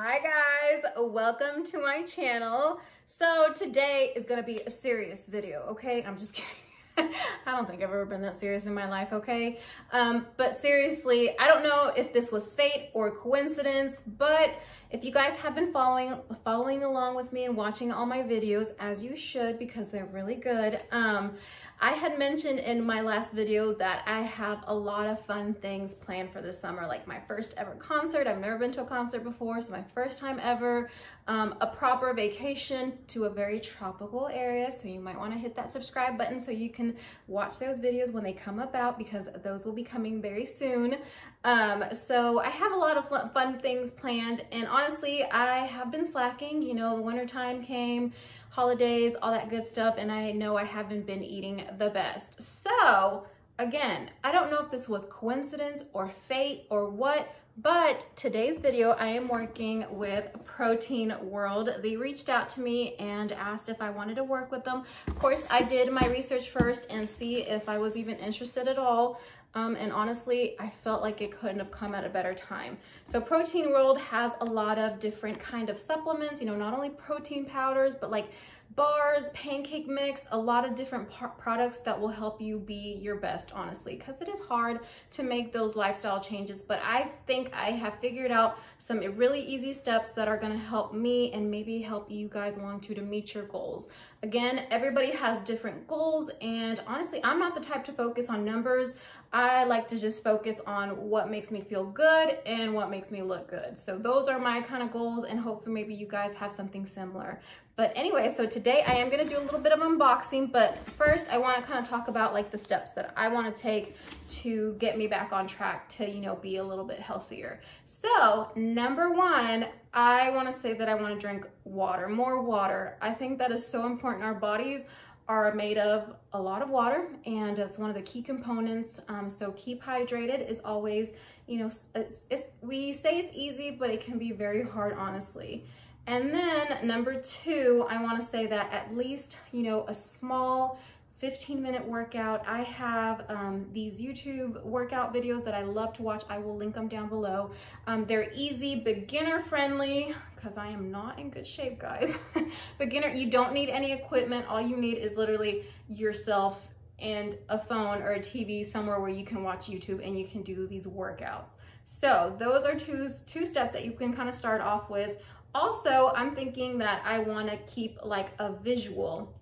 Hi guys, welcome to my channel. So today is gonna be a serious video, okay? I'm just kidding. I don't think I've ever been that serious in my life, okay? Um, but seriously, I don't know if this was fate or coincidence, but if you guys have been following following along with me and watching all my videos, as you should because they're really good, um, I had mentioned in my last video that I have a lot of fun things planned for this summer, like my first ever concert. I've never been to a concert before, so my first time ever. Um, a proper vacation to a very tropical area, so you might want to hit that subscribe button so you can watch those videos when they come about because those will be coming very soon. Um, so I have a lot of fun things planned, and honestly, I have been slacking. You know, the winter time came, holidays, all that good stuff, and I know I haven't been eating the best. So again, I don't know if this was coincidence or fate or what, but today's video, I am working with Protein World. They reached out to me and asked if I wanted to work with them. Of course, I did my research first and see if I was even interested at all. Um, and honestly, I felt like it couldn't have come at a better time. So Protein World has a lot of different kind of supplements, you know, not only protein powders, but like bars, pancake mix, a lot of different products that will help you be your best, honestly, because it is hard to make those lifestyle changes. But I think I have figured out some really easy steps that are gonna help me and maybe help you guys along too to meet your goals. Again, everybody has different goals and honestly, I'm not the type to focus on numbers. I like to just focus on what makes me feel good and what makes me look good. So those are my kind of goals and hopefully maybe you guys have something similar. But anyway, so today I am gonna do a little bit of unboxing, but first I wanna kind of talk about like the steps that I wanna take to get me back on track to, you know, be a little bit healthier. So number one, I wanna say that I wanna drink water, more water. I think that is so important. Our bodies are made of a lot of water and that's one of the key components. Um, so keep hydrated is always, you know, it's, it's, we say it's easy, but it can be very hard, honestly. And then number two, I wanna say that at least, you know, a small 15 minute workout. I have um, these YouTube workout videos that I love to watch. I will link them down below. Um, they're easy, beginner friendly, because I am not in good shape, guys. beginner, you don't need any equipment. All you need is literally yourself and a phone or a TV somewhere where you can watch YouTube and you can do these workouts. So those are two, two steps that you can kind of start off with. Also, I'm thinking that I wanna keep like a visual,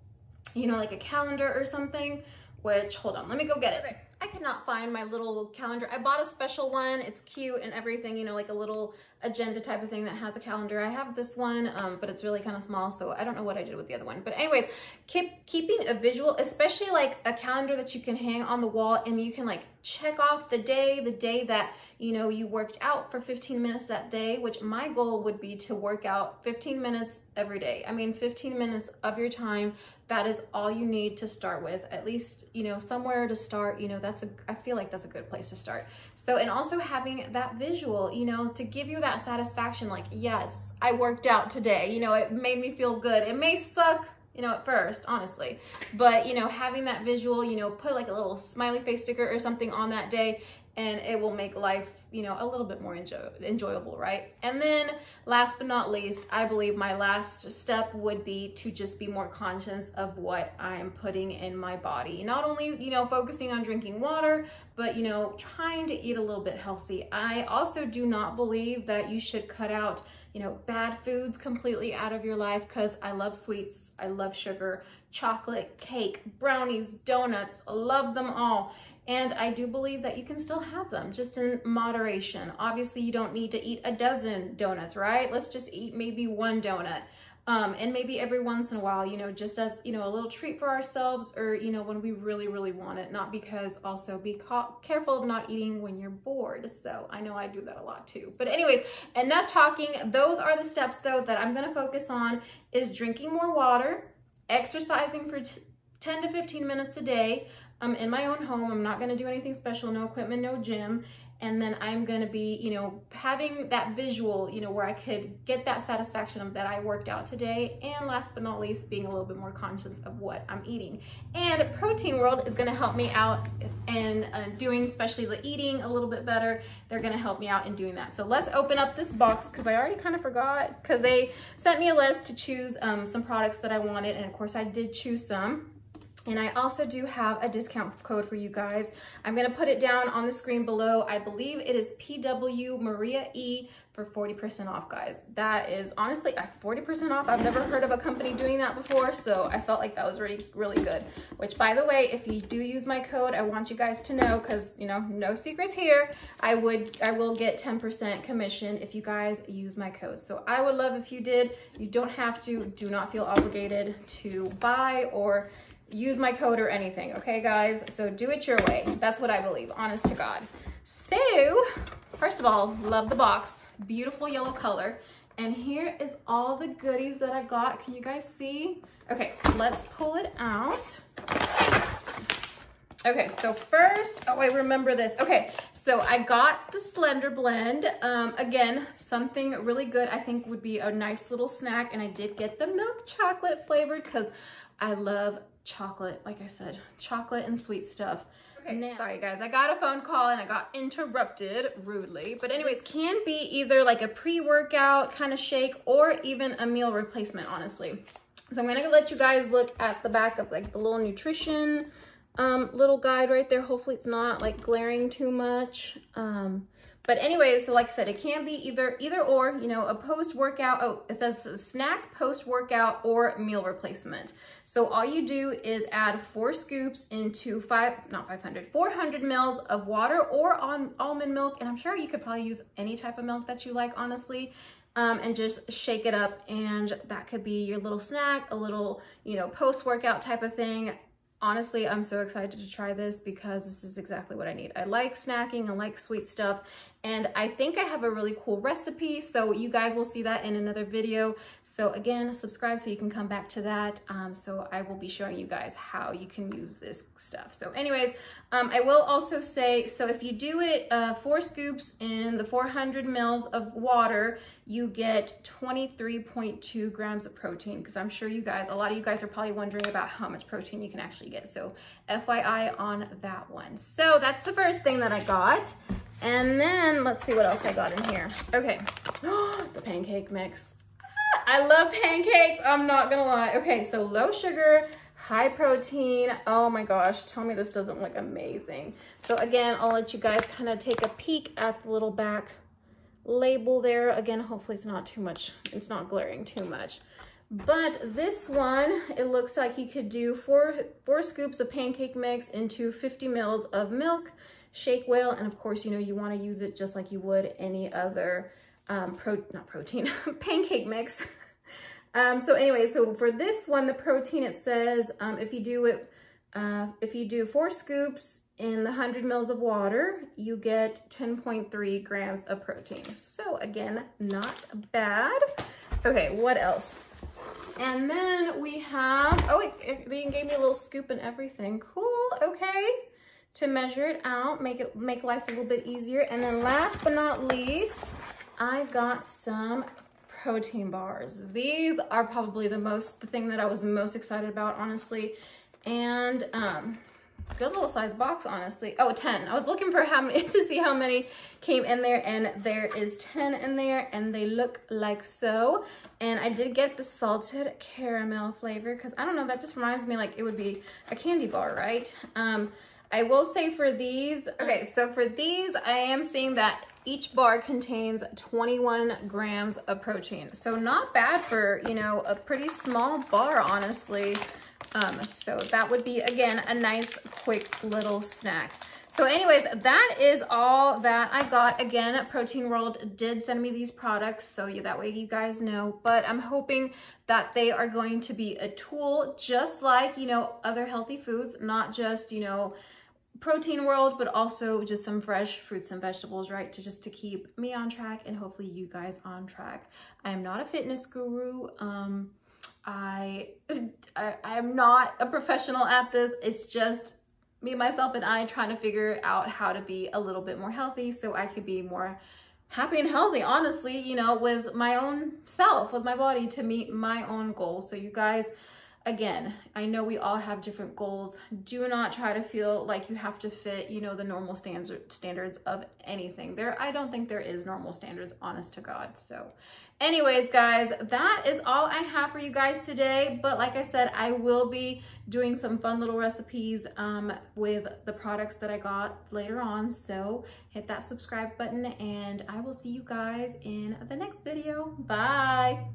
you know, like a calendar or something, which, hold on, let me go get it. I cannot find my little calendar. I bought a special one. It's cute and everything, you know, like a little agenda type of thing that has a calendar. I have this one, um, but it's really kind of small, so I don't know what I did with the other one. But anyways, keep keeping a visual, especially like a calendar that you can hang on the wall and you can like check off the day, the day that, you know, you worked out for 15 minutes that day, which my goal would be to work out 15 minutes every day. I mean, 15 minutes of your time, that is all you need to start with. At least, you know, somewhere to start, you know, that's a, I feel like that's a good place to start. So, and also having that visual, you know, to give you that satisfaction, like, yes, I worked out today, you know, it made me feel good. It may suck you know, at first, honestly. But, you know, having that visual, you know, put like a little smiley face sticker or something on that day and it will make life, you know, a little bit more enjoy enjoyable, right? And then last but not least, I believe my last step would be to just be more conscious of what I am putting in my body. Not only, you know, focusing on drinking water, but, you know, trying to eat a little bit healthy. I also do not believe that you should cut out you know, bad foods completely out of your life because I love sweets, I love sugar, chocolate, cake, brownies, donuts, love them all. And I do believe that you can still have them just in moderation. Obviously, you don't need to eat a dozen donuts, right? Let's just eat maybe one donut. Um, and maybe every once in a while, you know, just as, you know, a little treat for ourselves or, you know, when we really, really want it, not because also be careful of not eating when you're bored. So I know I do that a lot too. But anyways, enough talking. Those are the steps though that I'm going to focus on is drinking more water, exercising for 10 to 15 minutes a day, I'm in my own home. I'm not going to do anything special, no equipment, no gym. and then I'm gonna be, you know, having that visual, you know, where I could get that satisfaction of that I worked out today. And last but not least, being a little bit more conscious of what I'm eating. And Protein World is gonna help me out in uh, doing, especially the eating a little bit better. They're gonna help me out in doing that. So let's open up this box because I already kind of forgot because they sent me a list to choose um, some products that I wanted. And of course I did choose some. And I also do have a discount code for you guys. I'm gonna put it down on the screen below. I believe it is PW Maria E for 40% off, guys. That is honestly a 40% off. I've never heard of a company doing that before, so I felt like that was really, really good. Which by the way, if you do use my code, I want you guys to know, cause you know, no secrets here, I would, I will get 10% commission if you guys use my code. So I would love if you did. You don't have to, do not feel obligated to buy or use my code or anything, okay guys? So do it your way. That's what I believe, honest to God. So, first of all, love the box. Beautiful yellow color. And here is all the goodies that I got. Can you guys see? Okay, let's pull it out. Okay, so first, oh, I remember this. Okay, so I got the Slender Blend. Um, again, something really good I think would be a nice little snack. And I did get the milk chocolate flavored because I love chocolate, like I said, chocolate and sweet stuff. Okay, now, sorry guys, I got a phone call and I got interrupted rudely. But anyways, can be either like a pre-workout kind of shake or even a meal replacement, honestly. So I'm gonna let you guys look at the back of like the little nutrition um, little guide right there. Hopefully it's not like glaring too much. Um, but anyways, so like I said, it can be either either or, you know, a post-workout, oh, it says snack post-workout or meal replacement. So all you do is add four scoops into five, not 500, 400 mils of water or on almond milk. And I'm sure you could probably use any type of milk that you like, honestly. Um, and just shake it up and that could be your little snack, a little, you know, post-workout type of thing honestly, I'm so excited to try this because this is exactly what I need. I like snacking, I like sweet stuff, and I think I have a really cool recipe, so you guys will see that in another video. So again, subscribe so you can come back to that. Um, so I will be showing you guys how you can use this stuff. So anyways, um, I will also say, so if you do it uh, four scoops in the 400 mils of water, you get 23.2 grams of protein because I'm sure you guys, a lot of you guys are probably wondering about how much protein you can actually get. So FYI on that one. So that's the first thing that I got. And then let's see what else I got in here. Okay, the pancake mix. I love pancakes, I'm not gonna lie. Okay, so low sugar, high protein. Oh my gosh, tell me this doesn't look amazing. So again, I'll let you guys kind of take a peek at the little back label there. Again, hopefully it's not too much, it's not glaring too much. But this one, it looks like you could do four, four scoops of pancake mix into 50 mils of milk, shake well, and of course, you know, you wanna use it just like you would any other, um, pro not protein, pancake mix. um, so anyway, so for this one, the protein, it says um, if you do it, uh, if you do four scoops in the 100 mils of water, you get 10.3 grams of protein. So again, not bad. Okay, what else? And then we have, oh, it, they gave me a little scoop and everything. Cool, okay to measure it out, make it make life a little bit easier. And then last but not least, I got some protein bars. These are probably the most, the thing that I was most excited about, honestly. And um, good little size box, honestly. Oh, 10. I was looking for how many, to see how many came in there, and there is 10 in there, and they look like so. And I did get the salted caramel flavor, because I don't know, that just reminds me like it would be a candy bar, right? Um, I will say for these, okay, so for these, I am seeing that each bar contains 21 grams of protein. So not bad for, you know, a pretty small bar, honestly. Um, so that would be, again, a nice, quick little snack. So anyways, that is all that I got. Again, Protein World did send me these products, so yeah, that way you guys know. But I'm hoping that they are going to be a tool just like, you know, other healthy foods, not just, you know, protein world, but also just some fresh fruits and vegetables, right? To just to keep me on track and hopefully you guys on track. I am not a fitness guru. Um, I, I, I'm not a professional at this. It's just me, myself, and I trying to figure out how to be a little bit more healthy so I could be more happy and healthy, honestly, you know, with my own self, with my body to meet my own goals. So you guys, again, I know we all have different goals. Do not try to feel like you have to fit, you know, the normal standard standards of anything. There, I don't think there is normal standards, honest to God. So anyways, guys, that is all I have for you guys today. But like I said, I will be doing some fun little recipes um, with the products that I got later on. So hit that subscribe button and I will see you guys in the next video. Bye.